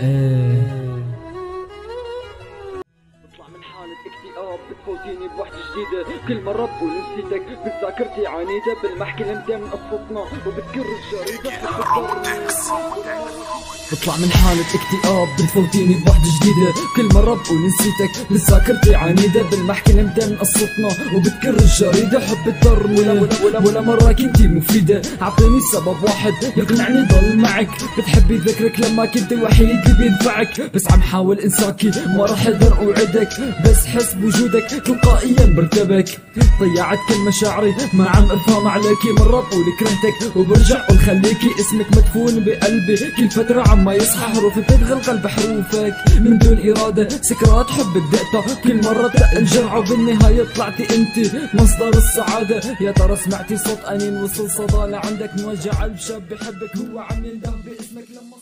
إيه اكتئاب. بتفوتيني بوحدة جديدة. كل مرة بقول نسيتك. بذاكرتي عنيدة بالمحكي لمتى من قصتنا وبتكر الجريدة بطلع من حالة اكتئاب بتفوتيني بوحدة جديدة. كل مرة بقول نسيتك بذاكرتي عنيدة بالمحكي نمتى من قصتنا وبتكر الجريدة. حب تضرني ولا, ولا, ولا, ولا مرة كنتي مفيدة. عطيني سبب واحد يقنعني ضل معك. بتحبي ذكرك لما كنت الوحيد اللي بينفعك. بس عم حاول انساكي ما راح أقدر اوعدك. بس حس بوجودك تلقائيا برتبك. ضيعت كل مشاعري ما عم افهم عليكي. مرة بقول كرهتك وبرجع أقول خليكي. اسمك مدفون بقلبي. كل فترة عما يصحى حروفي بتدخل قلب حروفك. من دون إرادة سكرات حبك دقتها كل مرة تق الجرعة وبالنهاية طلعتي أنت مصدر السعادة. يا ترى سمعتي صوت أنين وصل صدى لعندك موجع قلب شاب بحبك هو عم ينده باسمك لما